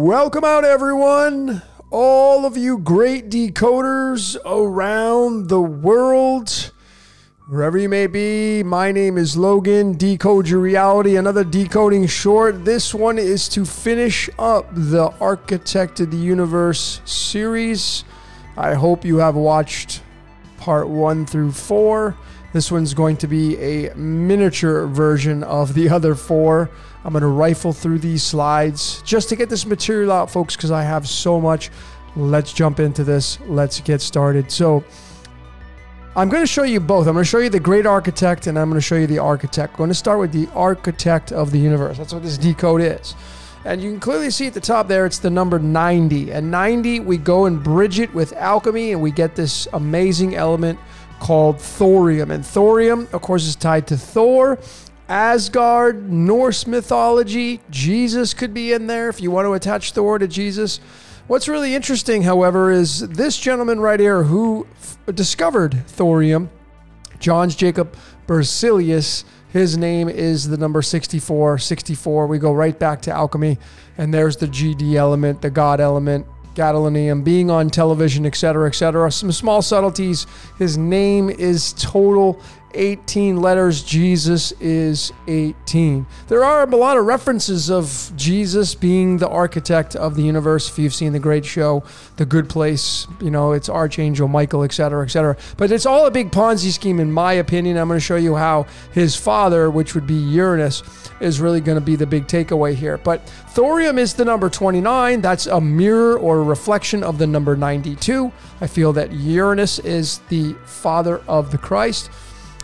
Welcome out, everyone. All of you great decoders around the world. Wherever you may be, my name is Logan. Decode Your Reality, another decoding short. This one is to finish up the Architect of the Universe series. I hope you have watched part one through four. This one's going to be a miniature version of the other four. I'm going to rifle through these slides just to get this material out, folks, because I have so much. Let's jump into this. Let's get started. So, I'm going to show you both. I'm going to show you the great architect and I'm going to show you the architect. I'm going to start with the architect of the universe. That's what this decode is. And you can clearly see at the top there, it's the number 90. And 90, we go and bridge it with alchemy and we get this amazing element called thorium. And thorium, of course, is tied to Thor. Asgard, Norse mythology, Jesus could be in there if you want to attach Thor to Jesus. What's really interesting, however, is this gentleman right here who discovered thorium, Jöns Jacob Berzelius. His name is the number 64. 64. We go right back to alchemy, and there's the GD element, the God element, gadolinium, being on television, etc., etc. Some small subtleties. His name is total 18 letters. Jesus is 18. There are a lot of references of Jesus being the architect of the universe. If you've seen the great show, The Good Place, you know, it's Archangel Michael, etc., etc. But it's all a big Ponzi scheme, in my opinion. I'm going to show you how his father, which would be Uranus, is really going to be the big takeaway here. But thorium is the number 29. That's a mirror or a reflection of the number 92. I feel that Uranus is the father of the Christ.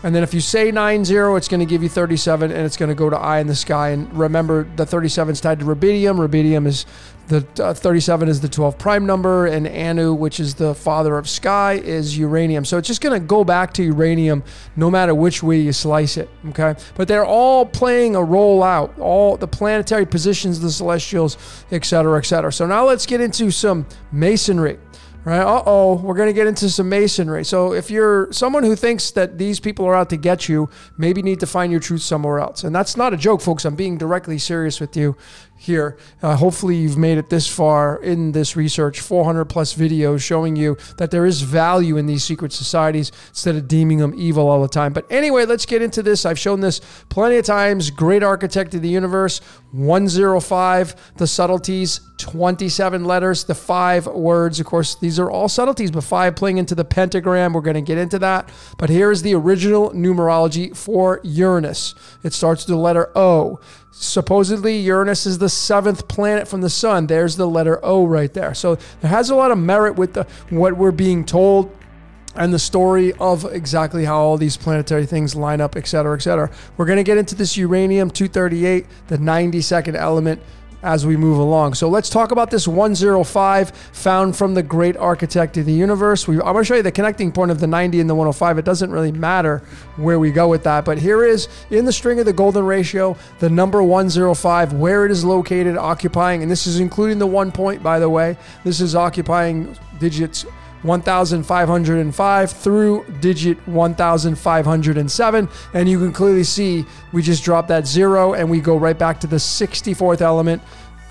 And then if you say 90, it's going to give you 37 and it's going to go to eye in the sky. And remember, the 37 is tied to rubidium. Rubidium is the uh, 37 is the 12 prime number, and Anu, which is the father of sky, is uranium. So it's just going to go back to uranium no matter which way you slice it. Okay. But they're all playing a role out, all the planetary positions, the celestials, et cetera, et cetera. So now let's get into some masonry right? Uh oh, we're going to get into some masonry. So if you're someone who thinks that these people are out to get you, maybe need to find your truth somewhere else. And that's not a joke, folks. I'm being directly serious with you here. Uh, hopefully, you've made it this far in this research 400 plus videos showing you that there is value in these secret societies instead of deeming them evil all the time. But anyway, let's get into this. I've shown this plenty of times. Great architect of the universe, 105, the subtleties, 27 letters, the five words. Of course, these are all subtleties, but five playing into the pentagram. We're going to get into that. But here is the original numerology for Uranus. It starts with the letter O. Supposedly, Uranus is the seventh planet from the sun. There's the letter O right there. So it has a lot of merit with the, what we're being told and the story of exactly how all these planetary things line up, et cetera, et cetera. We're going to get into this uranium 238, the 92nd element as we move along. So let's talk about this 105 found from the great architect of the universe. We, I'm going to show you the connecting point of the 90 and the 105. It doesn't really matter where we go with that, but here is in the string of the golden ratio, the number 105, where it is located, occupying, and this is including the one point, by the way. This is occupying digits 1505 through digit 1507. And you can clearly see we just dropped that zero and we go right back to the 64th element,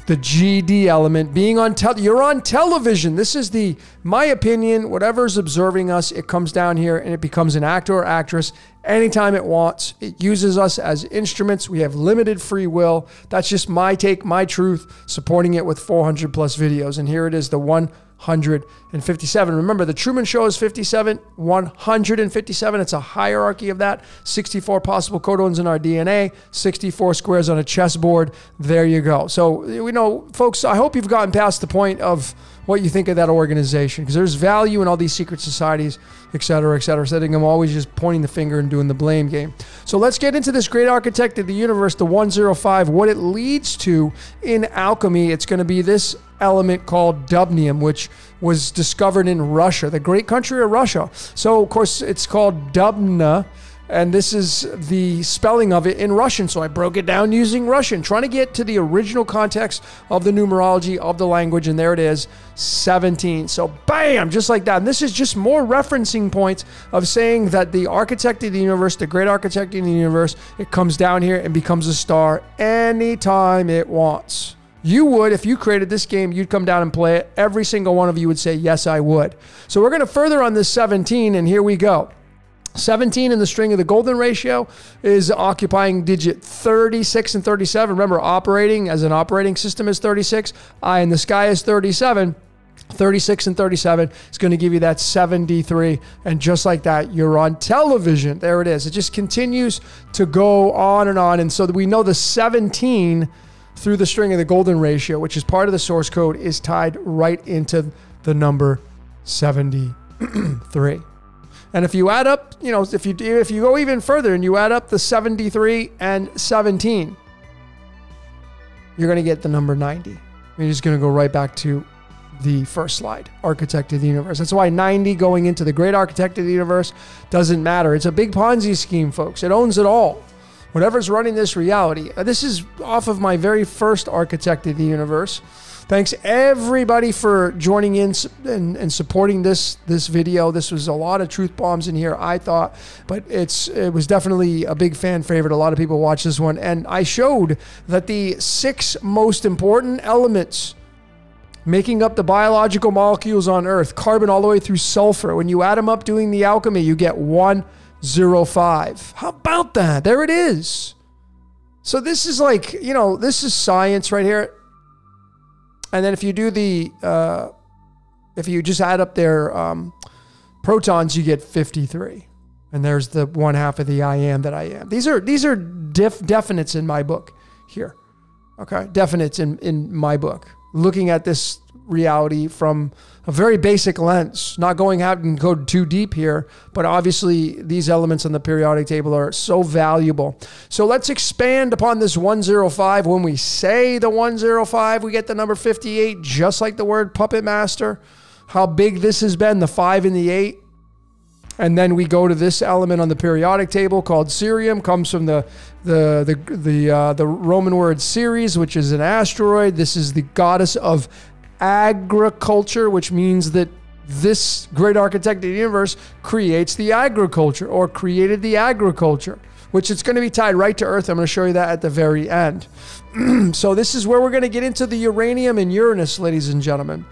the GD element being on tel you're on television. This is the my opinion, whatever's observing us, it comes down here and it becomes an actor or actress anytime it wants. It uses us as instruments. We have limited free will. That's just my take, my truth, supporting it with 400 plus videos. And here it is, the one 157. Remember, the Truman Show is 57, 157. It's a hierarchy of that. 64 possible codons in our DNA, 64 squares on a chessboard. There you go. So, you know, folks, I hope you've gotten past the point of what you think of that organization because there's value in all these secret societies, et cetera, et cetera. Setting them always just pointing the finger and doing the blame game. So let's get into this great architect of the universe, the 105, what it leads to in alchemy. It's going to be this element called dubnium, which was discovered in Russia, the great country of Russia. So, of course, it's called Dubna and this is the spelling of it in Russian. So I broke it down using Russian, trying to get to the original context of the numerology of the language. And there it is, 17. So bam, just like that. And this is just more referencing points of saying that the architect of the universe, the great architect of the universe, it comes down here and becomes a star anytime it wants. You would, if you created this game, you'd come down and play it. Every single one of you would say, Yes, I would. So we're going to further on this 17, and here we go. 17 in the string of the golden ratio is occupying digit 36 and 37. Remember, operating as an operating system is 36. I in the sky is 37. 36 and 37 is going to give you that 73. And just like that, you're on television. There it is. It just continues to go on and on. And so we know the 17 through the string of the golden ratio, which is part of the source code, is tied right into the number 73. And if you add up, you know, if you if you go even further and you add up the 73 and 17, you're going to get the number 90. You're just going to go right back to the first slide, Architect of the Universe. That's why 90 going into the Great Architect of the Universe doesn't matter. It's a big Ponzi scheme, folks. It owns it all. Whatever's running this reality. Uh, this is off of my very first Architect of the Universe. Thanks everybody for joining in and, and supporting this this video. This was a lot of truth bombs in here, I thought, but it's it was definitely a big fan favorite. A lot of people watch this one, and I showed that the six most important elements making up the biological molecules on Earth, carbon all the way through sulfur. When you add them up doing the alchemy, you get 105. How about that? There it is. So this is like, you know, this is science right here. And then if you do the, uh, if you just add up their um, protons, you get 53. And there's the one half of the I am that I am. These are these are def- definites in my book here. Okay, definites in in my book. Looking at this reality from a very basic lens, not going out and go too deep here, but obviously these elements on the periodic table are so valuable. So let's expand upon this 105. When we say the 105, we get the number 58, just like the word puppet master. How big this has been, the five and the eight. And then we go to this element on the periodic table called cerium, comes from the the the the uh, the Roman word Ceres, which is an asteroid. This is the goddess of agriculture, which means that this great architect of the universe creates the agriculture or created the agriculture, which it's going to be tied right to Earth. I'm going to show you that at the very end. so, this is where we're going to get into the uranium and Uranus, ladies and gentlemen.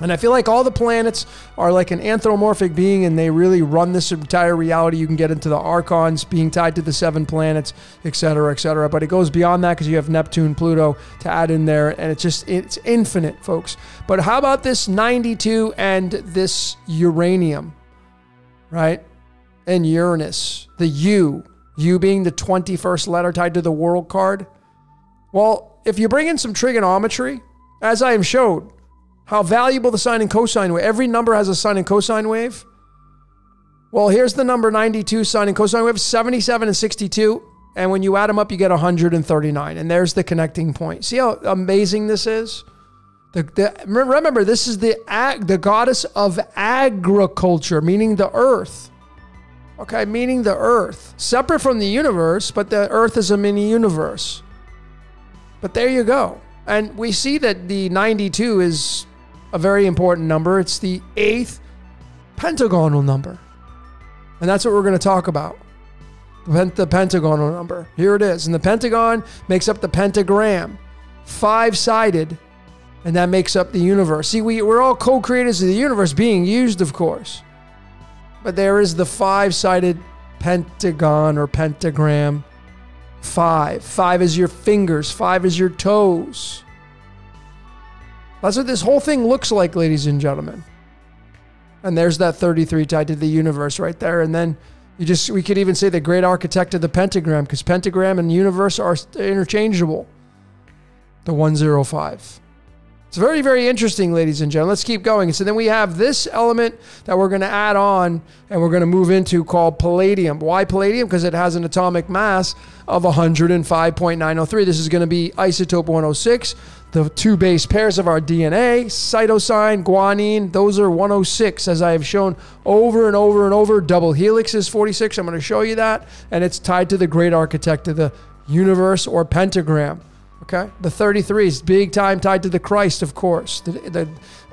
And I feel like all the planets are like an anthropomorphic being and they really run this entire reality. You can get into the archons being tied to the seven planets, et cetera, et cetera. But it goes beyond that because you have Neptune, Pluto to add in there. And it's just, it's infinite, folks. But how about this 92 and this uranium, right? And Uranus, the U, U being the 21st letter tied to the world card. Well, if you bring in some trigonometry, as I have showed, how valuable the sine and cosine wave. Every number has a sine and cosine wave. Well, here's the number 92 sine and cosine wave, 77 and 62. And when you add them up, you get 139. And there's the connecting point. See how amazing this is? The, the, remember, this is the, the goddess of agriculture, meaning the earth. Okay, meaning the earth. Separate from the universe, but the earth is a mini universe. But there you go. And we see that the 92 is a very important number. It's the eighth pentagonal number. And that's what we're going to talk about. The pentagonal number. Here it is. And the pentagon makes up the pentagram, five sided, and that makes up the universe. See, we, we're all co creators of the universe being used, of course. But there is the five sided pentagon or pentagram. Five. Five is your fingers, five is your toes. That's what this whole thing looks like, ladies and gentlemen. And there's that 33 tied to the universe right there. And then you just, we could even say the great architect of the pentagram, because pentagram and universe are interchangeable. The 105. It's very, very interesting, ladies and gentlemen. Let's keep going. So then we have this element that we're going to add on and we're going to move into called palladium. Why palladium? Because it has an atomic mass of 105.903. This is going to be isotope 106 the two base pairs of our DNA, cytosine, guanine, those are 106, as I have shown over and over and over. Double helix is 46. I'm going to show you that. And it's tied to the great architect of the universe or pentagram. Okay. The 33 is big time tied to the Christ, of course. The, the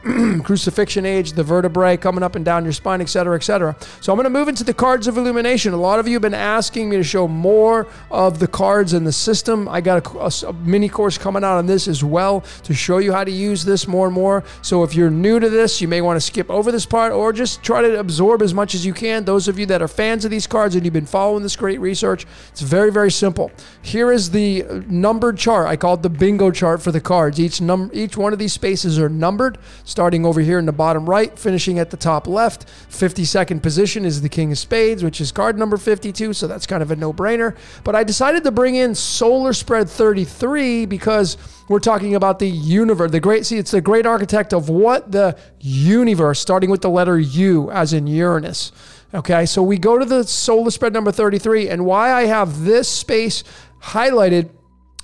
crucifixion age, the vertebrae coming up and down your spine, etc., etc. So I'm going to move into the cards of illumination. A lot of you have been asking me to show more of the cards in the system. I got a, a, a, mini course coming out on this as well to show you how to use this more and more. So if you're new to this, you may want to skip over this part or just try to absorb as much as you can. Those of you that are fans of these cards and you've been following this great research, it's very, very simple. Here is the uh, numbered chart. I call it the bingo chart for the cards. Each num each one of these spaces are numbered starting over here in the bottom right, finishing at the top left. 52nd position is the King of Spades, which is card number 52, so that's kind of a no brainer. But I decided to bring in Solar Spread 33 because we're talking about the universe, the great, see, it's the great architect of what the universe, starting with the letter U, as in Uranus. Okay, so we go to the solar spread number 33, and why I have this space highlighted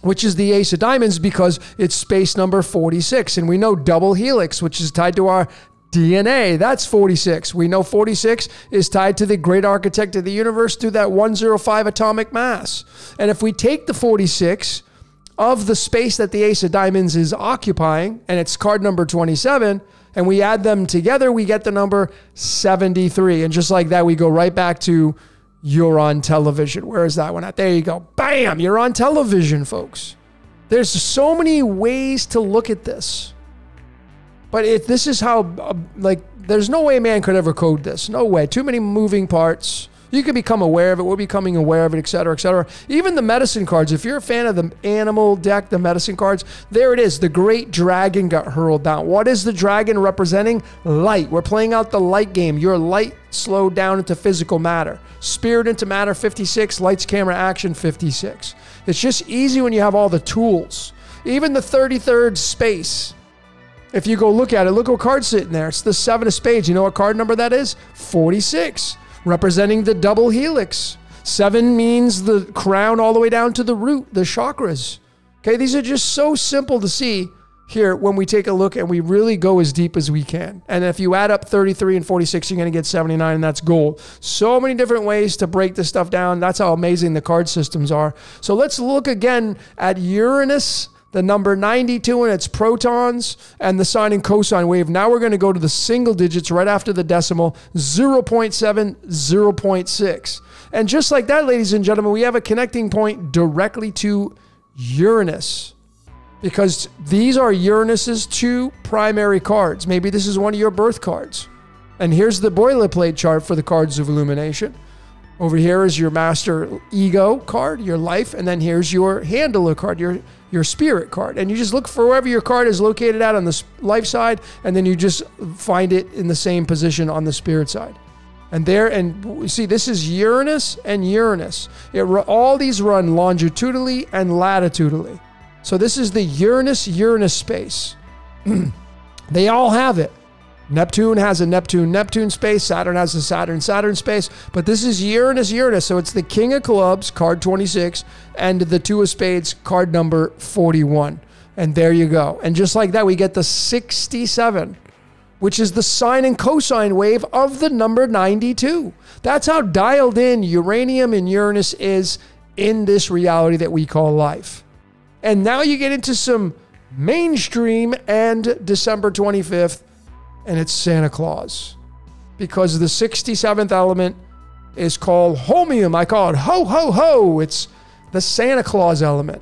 which is the ace of diamonds because it's space number 46. And we know double helix, which is tied to our DNA. That's 46. We know 46 is tied to the great architect of the universe through that 105 atomic mass. And if we take the 46 of the space that the ace of diamonds is occupying, and it's card number 27, and we add them together, we get the number 73. And just like that, we go right back to you're on television. Where is that one at? There you go. Bam, you're on television, folks. There's so many ways to look at this. But if this is how, uh, like, there's no way man could ever code this. No way. Too many moving parts. You can become aware of it. We're becoming aware of it, et cetera, et cetera. Even the medicine cards. If you're a fan of the animal deck, the medicine cards, there it is. The great dragon got hurled down. What is the dragon representing? Light. We're playing out the light game. Your light slowed down into physical matter. Spirit into matter 56, lights, camera, action 56. It's just easy when you have all the tools. Even the 33rd space. If you go look at it, look what card's sitting there. It's the seven of spades. You know what card number that is? 46 representing the double helix. Seven means the crown all the way down to the root, the chakras. Okay, these are just so simple to see here when we take a look and we really go as deep as we can. And if you add up 33 and 46, you're going to get 79, and that's gold. So many different ways to break this stuff down. That's how amazing the card systems are. So let's look again at Uranus the number 92 and its protons, and the sine and cosine wave. Now we're going to go to the single digits right after the decimal 0.7, 0.6. And just like that, ladies and gentlemen, we have a connecting point directly to Uranus because these are Uranus's two primary cards. Maybe this is one of your birth cards. And here's the boilerplate chart for the cards of illumination. Over here is your master ego card, your life, and then here's your handler card, your your spirit card. And you just look for wherever your card is located at on the life side, and then you just find it in the same position on the spirit side. And there, and see, this is Uranus and Uranus. It, all these run longitudinally and latitudinally. So this is the Uranus Uranus space. they all have it. Neptune has a Neptune Neptune space, Saturn has a Saturn Saturn space, but this is Uranus Uranus. So it's the King of Clubs, card 26, and the Two of Spades, card number 41. And there you go. And just like that, we get the 67, which is the sine and cosine wave of the number 92. That's how dialed in uranium and Uranus is in this reality that we call life. And now you get into some mainstream and December 25th and it's Santa Claus. Because the 67th element is called holmium. I call it ho, ho, ho. It's the Santa Claus element.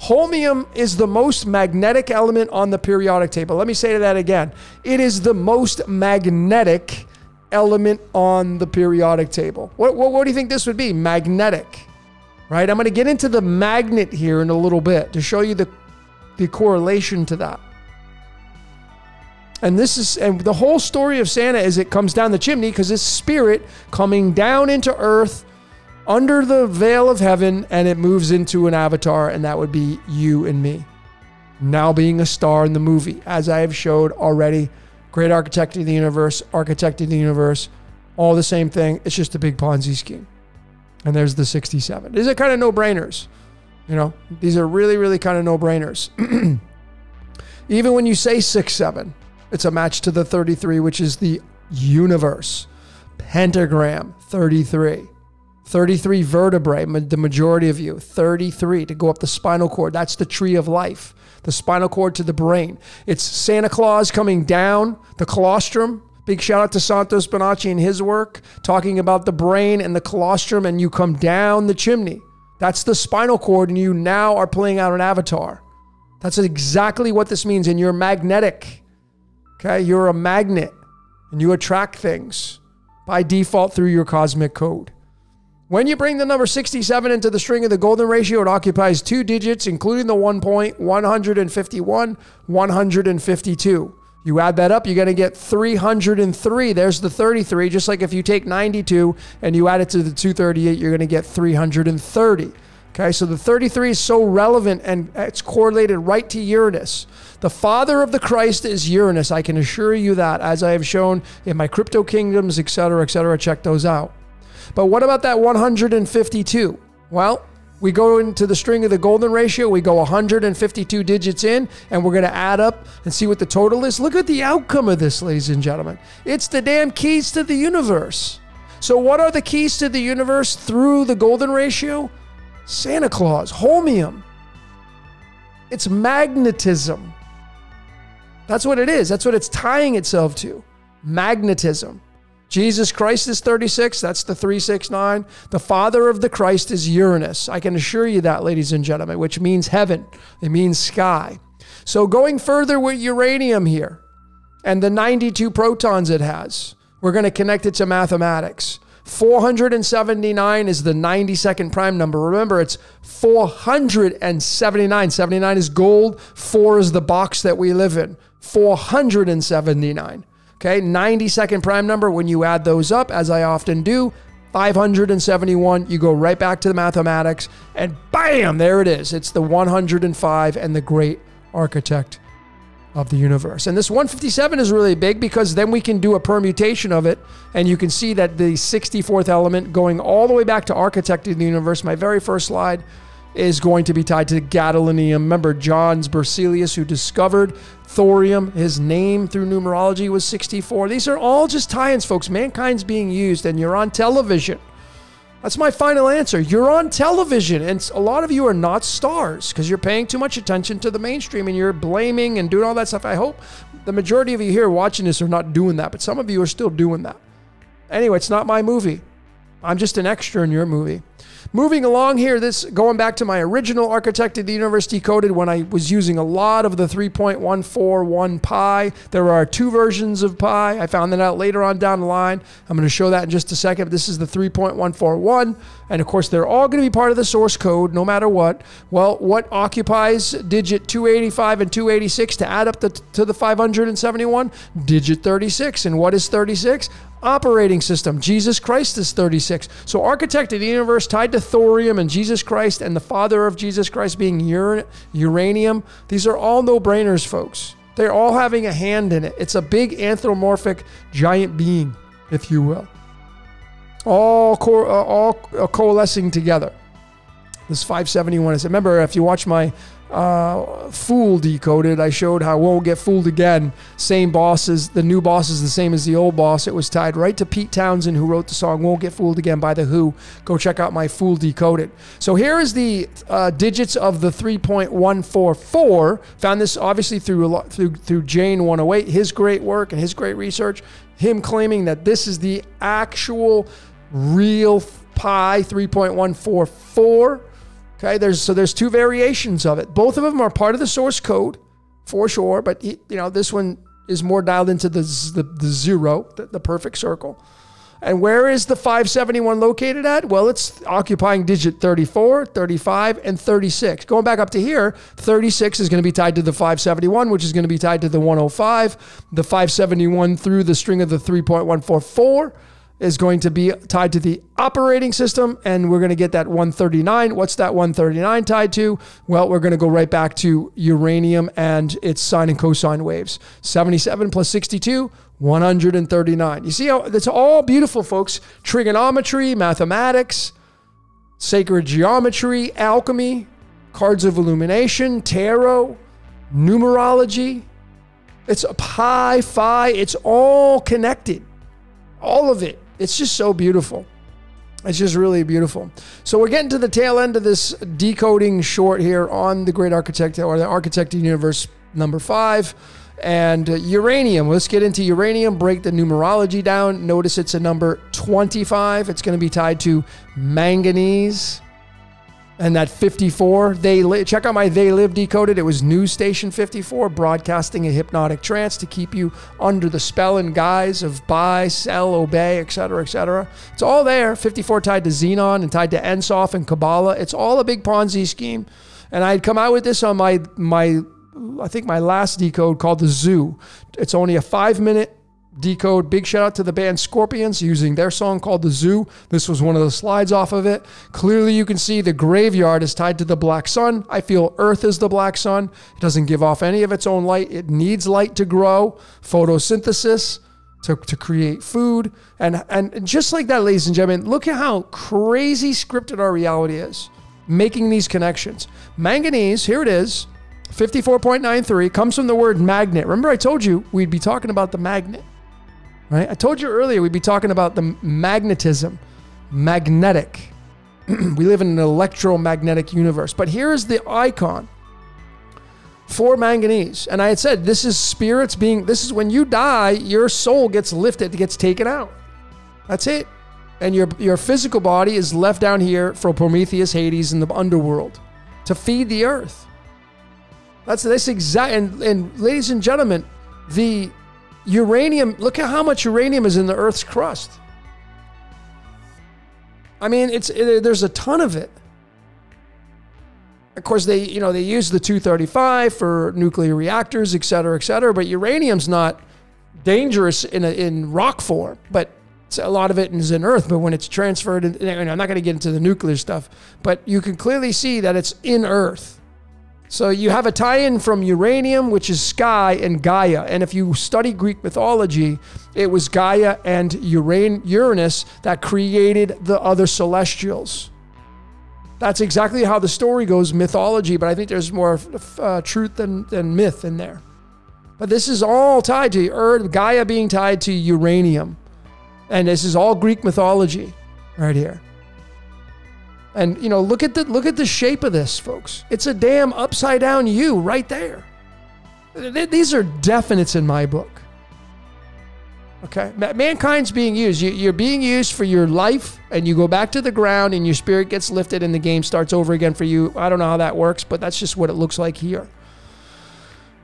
Holmium is the most magnetic element on the periodic table. Let me say that again. It is the most magnetic element on the periodic table. What, what, what do you think this would be? Magnetic, right? I'm going to get into the magnet here in a little bit to show you the, the correlation to that. And this is and the whole story of Santa is it comes down the chimney because it's spirit coming down into earth under the veil of heaven and it moves into an avatar and that would be you and me. Now being a star in the movie as I have showed already. Great architect of the universe, architect of the universe, all the same thing. It's just a big Ponzi scheme. And there's the 67. These are kind of no-brainers. You know, these are really, really kind of no-brainers. Even when you say six, seven, it's a match to the 33, which is the universe. Pentagram 33. 33 vertebrae, the majority of you. 33 to go up the spinal cord. That's the tree of life, the spinal cord to the brain. It's Santa Claus coming down the claustrum. Big shout out to Santos Bonacci and his work, talking about the brain and the claustrum, and you come down the chimney. That's the spinal cord, and you now are playing out an avatar. That's exactly what this means. And you're magnetic. Okay. You're a magnet and you attract things by default through your cosmic code. When you bring the number 67 into the string of the golden ratio, it occupies two digits, including the one point 151, 152. You add that up, you're going to get 303. There's the 33. Just like if you take 92 and you add it to the 238, you're going to get 330. Okay, so the 33 is so relevant and it's correlated right to Uranus. The father of the Christ is Uranus. I can assure you that, as I have shown in my crypto kingdoms, etc., etc. Check those out. But what about that 152? Well, we go into the string of the golden ratio, we go 152 digits in, and we're going to add up and see what the total is. Look at the outcome of this, ladies and gentlemen. It's the damn keys to the universe. So, what are the keys to the universe through the golden ratio? Santa Claus, holmium. It's magnetism. That's what it is. That's what it's tying itself to. Magnetism. Jesus Christ is 36. That's the 369. The father of the Christ is Uranus. I can assure you that, ladies and gentlemen, which means heaven. It means sky. So going further with uranium here and the 92 protons it has, we're going to connect it to mathematics. 479 is the 92nd prime number. Remember, it's 479. 79 is gold, 4 is the box that we live in. 479. Okay, 92nd prime number, when you add those up, as I often do, 571, you go right back to the mathematics, and bam, there it is. It's the 105 and the great architect of the universe. And this 157 is really big because then we can do a permutation of it. And you can see that the 64th element going all the way back to architecting the universe, my very first slide, is going to be tied to gadolinium. Remember, Jöns Berzelius, who discovered thorium, his name through numerology was 64. These are all just tie ins, folks. Mankind's being used, and you're on television. That's my final answer. You're on television, and a lot of you are not stars because you're paying too much attention to the mainstream and you're blaming and doing all that stuff. I hope the majority of you here watching this are not doing that, but some of you are still doing that. Anyway, it's not my movie. I'm just an extra in your movie. Moving along here, this going back to my original Architect of the Universe Decoded when I was using a lot of the 3.141 pi. There are two versions of pi. I found that out later on down the line. I'm going to show that in just a second. This is the 3.141. And of course, they're all going to be part of the source code no matter what. Well, what occupies digit 285 and 286 to add up the, to the 571? Digit 36. And what is 36? Operating system. Jesus Christ is 36. So, architect of the universe tied to thorium and Jesus Christ and the father of Jesus Christ being uranium. These are all no brainers, folks. They're all having a hand in it. It's a big anthropomorphic giant being, if you will. All, co- uh, all uh, coalescing together. This 571 is. Remember, if you watch my uh, Fool decoded. I showed how won't get fooled again. Same bosses. The new boss is the same as the old boss. It was tied right to Pete Townshend, who wrote the song "Won't Get Fooled Again" by the Who. Go check out my Fool decoded. So here is the uh, digits of the 3.144. Found this obviously through through through Jain 108. His great work and his great research. Him claiming that this is the actual real pi 3.144 Okay, there's so there's two variations of it. Both of them are part of the source code, for sure. But you know, this one is more dialed into the the, the zero, the, the perfect circle. And where is the 571 located at? Well, it's occupying digit 34, 35, and 36. Going back up to here, 36 is going to be tied to the 571, which is going to be tied to the 105. The 571 through the string of the 3.144 is going to be tied to the operating system, and we're going to get that 139. What's that 139 tied to? Well, we're going to go right back to uranium and its sine and cosine waves. 77 plus 62, 139. You see how that's all beautiful, folks. Trigonometry, mathematics, sacred geometry, alchemy, cards of illumination, tarot, numerology. It's a pi, phi, it's all connected. All of it. It's just so beautiful. It's just really beautiful. So we're getting to the tail end of this decoding short here on the Great Architect or the Architect of Universe number five. And uh, uranium, let's get into uranium, break the numerology down. Notice it's a number 25. It's going to be tied to manganese. And that 54, they li- check out my They Live decoded. It was News Station 54, broadcasting a hypnotic trance to keep you under the spell and guise of buy, sell, obey, etc., etc. It's all there. 54 tied to Xenon and tied to Ensof and Kabbalah. It's all a big Ponzi scheme. And I'd come out with this on my my I think my last decode called the Zoo. It's only a five minute decode. Big shout out to the band Scorpions using their song called The Zoo. This was one of the slides off of it. Clearly, you can see the graveyard is tied to the black sun. I feel Earth is the black sun. It doesn't give off any of its own light, it needs light to grow, photosynthesis. To, to create food and and just like that ladies and gentlemen look at how crazy scripted our reality is making these connections manganese here it is 54.93 comes from the word magnet. Remember, I told you we'd be talking about the magnet, right? I told you earlier we'd be talking about the magnetism, magnetic. we live in an electromagnetic universe. But here's the icon for manganese. And I had said, this is spirits being, this is when you die, your soul gets lifted, gets taken out. That's it. And your, your physical body is left down here for Prometheus, Hades, and the underworld to feed the earth. That's this exact and, and ladies and gentlemen, the uranium. Look at how much uranium is in the Earth's crust. I mean, it's it, there's a ton of it. Of course, they you know they use the 235 for nuclear reactors, et cetera, et cetera. But uranium's not dangerous in a, in rock form, but a lot of it is in Earth. But when it's transferred, and I'm not going to get into the nuclear stuff, but you can clearly see that it's in Earth. So you have a tie in from uranium, which is sky, and Gaia. And if you study Greek mythology, it was Gaia and Uranus that created the other celestials. That's exactly how the story goes, mythology, but I think there's more uh, truth than, than myth in there. But this is all tied to Earth, Gaia being tied to uranium. And this is all Greek mythology right here. And you know, look at the look at the shape of this, folks. It's a damn upside down U right there. These are definites in my book. Okay, mankind's being used. You're being used for your life, and you go back to the ground, and your spirit gets lifted, and the game starts over again for you. I don't know how that works, but that's just what it looks like here.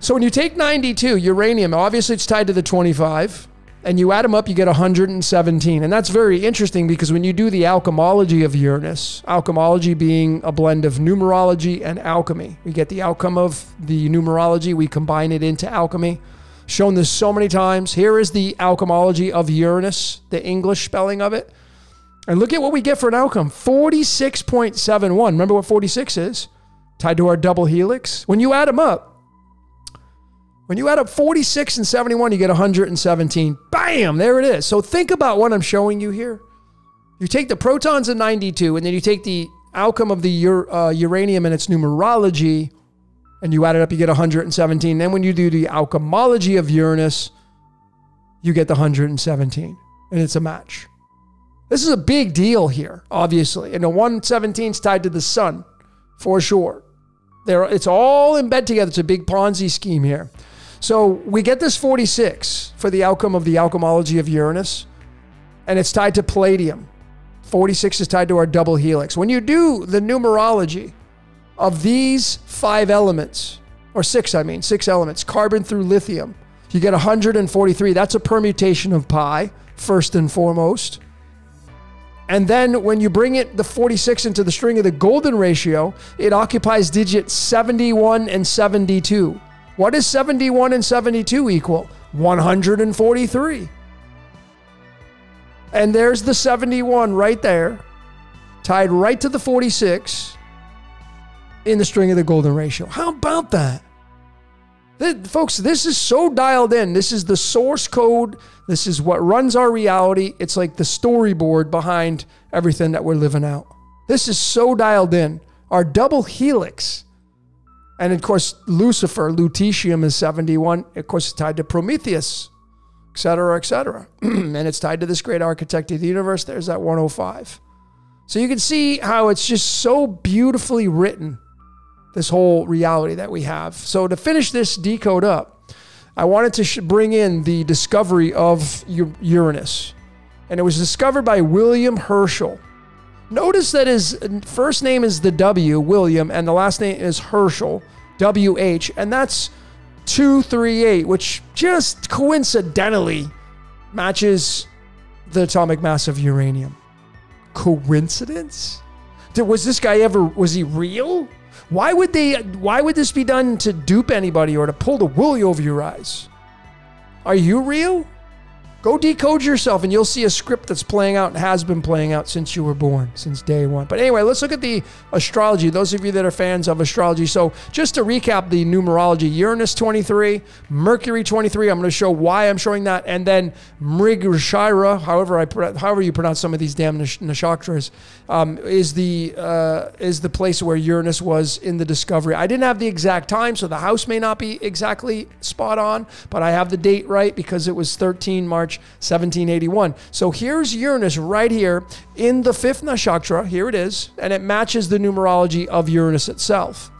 So when you take 92 uranium, obviously it's tied to the 25 and you add them up, you get 117. And that's very interesting because when you do the alchemology of Uranus, alchemology being a blend of numerology and alchemy, we get the outcome of the numerology, we combine it into alchemy. Shown this so many times. Here is the alchemology of Uranus, the English spelling of it. And look at what we get for an outcome 46.71. Remember what 46 is? Tied to our double helix. When you add them up, when you add up 46 and 71, you get 117. Bam, there it is. So think about what I'm showing you here. You take the protons of 92, and then you take the outcome of the uh, uranium and its numerology, and you add it up, you get 117. Then when you do the alchemology of Uranus, you get the 117, and it's a match. This is a big deal here, obviously. And the 117 is tied to the sun, for sure. There, it's all in bed together. It's a big Ponzi scheme here. So we get this 46 for the outcome of the alchemology of Uranus, and it's tied to palladium. 46 is tied to our double helix. When you do the numerology of these five elements, or six, I mean, six elements, carbon through lithium, you get 143. That's a permutation of pi, first and foremost. And then when you bring it, the 46 into the string of the golden ratio, it occupies digits 71 and 72. What is 71 and 72 equal? 143. And there's the 71 right there, tied right to the 46 in the string of the golden ratio. How about that? Folks, this is so dialed in. This is the source code. This is what runs our reality. It's like the storyboard behind everything that we're living out. This is so dialed in. Our double helix and of course, Lucifer, lutetium is 71. Of course, it's tied to Prometheus, et cetera, et cetera. and it's tied to this great architect of the universe. There's that 105. So you can see how it's just so beautifully written, this whole reality that we have. So to finish this decode up, I wanted to bring in the discovery of Uranus. And it was discovered by William Herschel. Notice that his first name is the W, William, and the last name is Herschel, W H, and that's 238, which just coincidentally matches the atomic mass of uranium. Coincidence? Did, was this guy ever was he real? Why would they why would this be done to dupe anybody or to pull the wool over your eyes? Are you real? Go decode yourself and you'll see a script that's playing out and has been playing out since you were born, since day one. But anyway, let's look at the astrology, those of you that are fans of astrology. So, just to recap the numerology Uranus 23, Mercury 23, I'm going to show why I'm showing that, and then Mrigashira, however, I, however you pronounce some of these damn nakshatras, um, is, the, uh, is the place where Uranus was in the discovery. I didn't have the exact time, so the house may not be exactly spot on, but I have the date right because it was 13 March. March 1781. So here's Uranus right here in the fifth nakshatra. Here it is. And it matches the numerology of Uranus itself.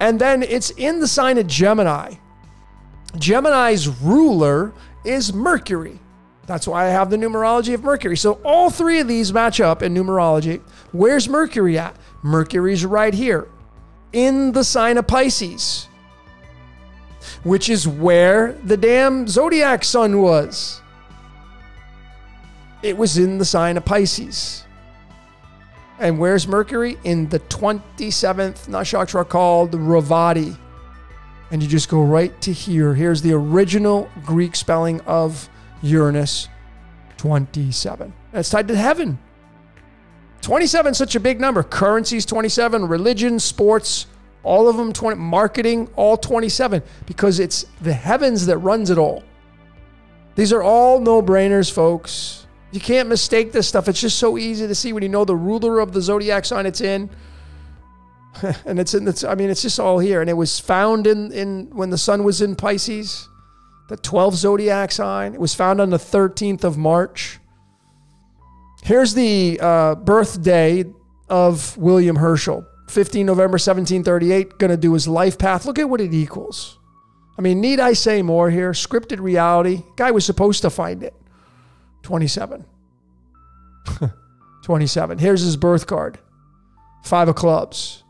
And then it's in the sign of Gemini. Gemini's ruler is Mercury. That's why I have the numerology of Mercury. So all three of these match up in numerology. Where's Mercury at? Mercury's right here in the sign of Pisces, which is where the damn zodiac sun was. It was in the sign of Pisces. And where's Mercury? In the 27th nakshatra called Revati. And you just go right to here. Here's the original Greek spelling of Uranus 27. That's tied to heaven. 27 is such a big number. Currencies 27, religion, sports, all of them 20, marketing, all 27 because it's the heavens that runs it all. These are all no-brainers, folks. You can't mistake this stuff. It's just so easy to see when you know the ruler of the zodiac sign it's in. and it's in it's I mean it's just all here and it was found in in when the sun was in Pisces, the 12th zodiac sign. It was found on the 13th of March. Here's the uh, birthday of William Herschel. 15 November 1738, going to do his life path. Look at what it equals. I mean, need I say more here? Scripted reality. Guy was supposed to find it. 27. 27. Here's his birth card. Five of clubs.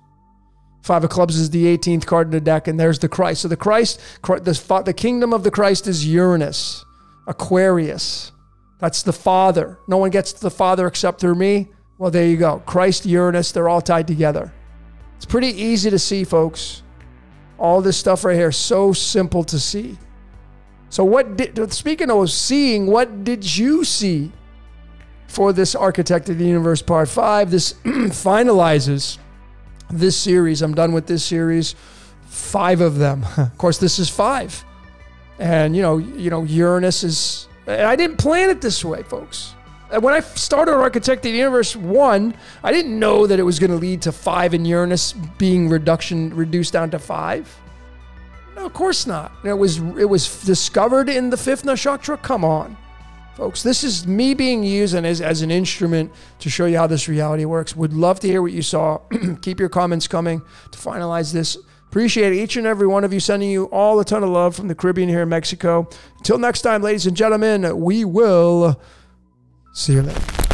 Five of clubs is the 18th card in the deck, and there's the Christ. So the Christ, the, the kingdom of the Christ is Uranus, Aquarius. That's the Father. No one gets to the Father except through me. Well, there you go. Christ, Uranus, they're all tied together. It's pretty easy to see, folks. All this stuff right here, so simple to see. So, what did, speaking of seeing, what did you see for this Architect of the Universe Part 5? This finalizes this series. I'm done with this series. Five of them. of course, this is five. And, you know, you know, Uranus is. I didn't plan it this way, folks. When I started Architect of the Universe 1, I didn't know that it was going to lead to five in Uranus being reduction reduced down to five. No, of course not. It was it was discovered in the fifth nakshatra. Come on, folks. This is me being used and as, as an instrument to show you how this reality works. Would love to hear what you saw. Keep your comments coming to finalize this. Appreciate each and every one of you sending you all a ton of love from the Caribbean here in Mexico. Until next time, ladies and gentlemen, we will see you later.